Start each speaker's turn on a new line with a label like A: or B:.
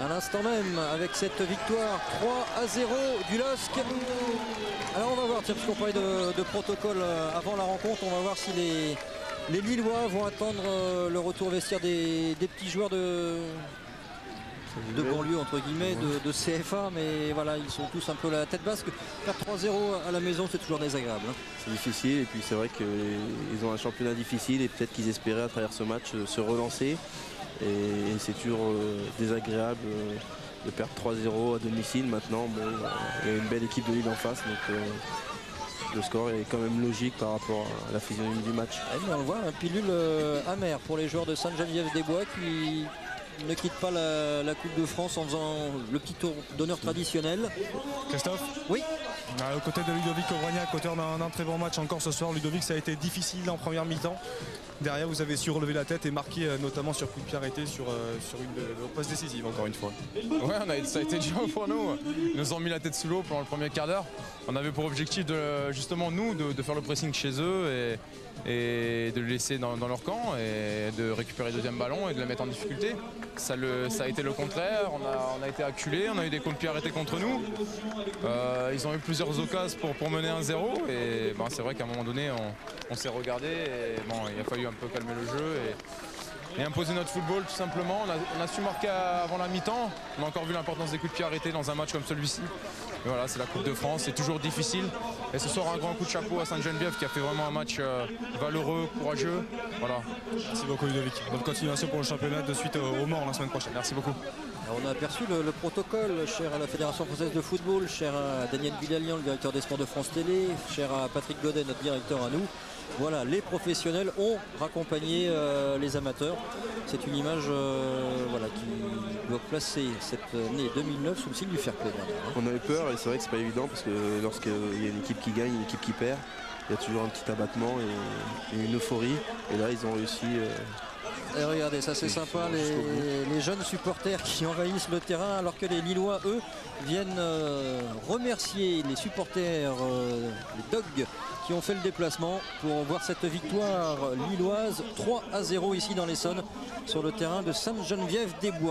A: à l'instant même avec cette victoire 3 à 0 du LOSC. Alors on va voir, tiens, parce qu'on parlait de, de protocole euh, avant la rencontre, on va voir si les, les Lillois vont attendre euh, le retour vestiaire des, des petits joueurs de, de banlieue entre guillemets, de, de CFA, mais voilà, ils sont tous un peu la tête basse. Faire 3-0 à la maison, c'est toujours désagréable. hein.
B: C'est difficile et puis c'est vrai qu'ils ont un championnat difficile et peut-être qu'ils espéraient à travers ce match euh, se relancer. Et, et c'est toujours euh, désagréable euh, de perdre 3-0 à domicile maintenant. Bon, euh, il y a une belle équipe de Lille en face, donc euh, le score est quand même logique par rapport à la physionomie du match.
A: Mais on le voit, un pilule euh, amer pour les joueurs de Sainte-Geneviève-des-Bois qui ne quittent pas la, la Coupe de France en faisant le petit tour d'honneur traditionnel.
C: Christophe?
A: Oui,
C: Euh, Aux côtés de Ludovic Aubragnac, auteur d'un très bon match encore ce soir. Ludovic, ça a été difficile en première mi-temps. Derrière, vous avez su relever la tête et marquer euh, notamment sur coup de pied arrêté sur, euh, sur une passes décisives, encore une fois.
D: Ouais, ça a été dur pour nous. Ils nous ont mis la tête sous l'eau pendant le premier quart d'heure. On avait pour objectif justement nous de, faire le pressing chez eux et, de le laisser dans, leur camp et de récupérer le deuxième ballon et de les mettre en difficulté. Ça, le- a été le contraire. On a, été acculés, on a eu des coups de pied arrêtés contre nous. Euh, ils ont eu plusieurs occasions pour, pour mener un 0 et ben, c'est vrai qu'à un moment donné on, s'est regardé et bon, il a fallu un peu calmer le jeu. Et, et imposer notre football tout simplement. On a, on a su marquer avant la mi-temps. On a encore vu l'importance des coups de pied arrêtés dans un match comme celui-ci. Mais voilà, c'est la Coupe de France, c'est toujours difficile. Et ce soir, un grand coup de chapeau à Sainte-Geneviève qui a fait vraiment un match euh, valeureux, courageux. Voilà,
C: Merci beaucoup Ludovic. Bonne continuation pour le championnat de suite au, Mans la semaine prochaine.
D: merci beaucoup.
A: On a aperçu le, le protocole, cher à la Fédération française de football, cher à Daniel Bilalian, le directeur des sports de France Télé, cher à Patrick Godet, notre directeur à nous. Voilà, les professionnels ont raccompagné euh, les amateurs. C'est une image euh, voilà, qui doit placer cette année 2009 sous le signe du fair play. hein.
B: On avait peur et c'est vrai que c'est pas évident parce que lorsqu'il y a une équipe qui gagne, une équipe qui perd, il y a toujours un petit abattement et, et une euphorie. Et là, ils ont réussi. euh,
A: Et regardez, ça c'est sympa, les, les jeunes supporters qui envahissent le terrain alors que les Lillois, eux, viennent euh, remercier les supporters, euh, les dogs, qui ont fait le déplacement pour voir cette victoire lilloise 3 à 0 ici dans l'Essonne sur le terrain de Sainte-Geneviève-des-Bois.